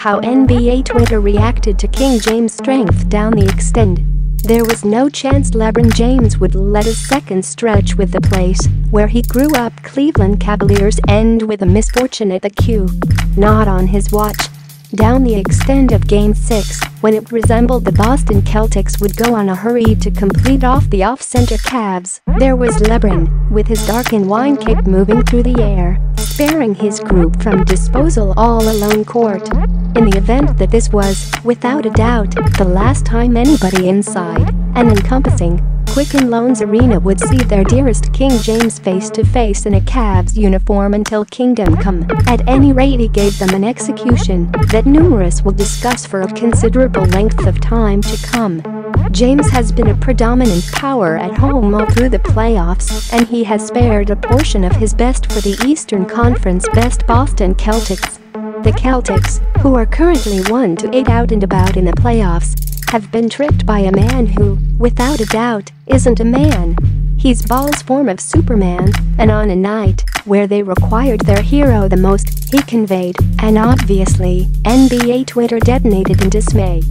how NBA Twitter reacted to King James' strength down the extend. There was no chance LeBron James would let his second stretch with the place where he grew up Cleveland Cavaliers end with a misfortune at the Q. Not on his watch. Down the extent of Game 6, when it resembled the Boston Celtics would go on a hurry to complete off the off-center Cavs, there was LeBron, with his dark and wine cape moving through the air, sparing his group from disposal all alone court. In the event that this was, without a doubt, the last time anybody inside and encompassing Quicken Loans Arena would see their dearest King James face to face in a Cavs uniform until Kingdom Come. At any rate he gave them an execution that numerous will discuss for a considerable length of time to come. James has been a predominant power at home all through the playoffs, and he has spared a portion of his best for the Eastern Conference best Boston Celtics. The Celtics, who are currently 1-8 out and about in the playoffs, have been tricked by a man who, without a doubt, isn't a man. He's Ball's form of Superman, and on a night where they required their hero the most, he conveyed, and obviously, NBA Twitter detonated in dismay.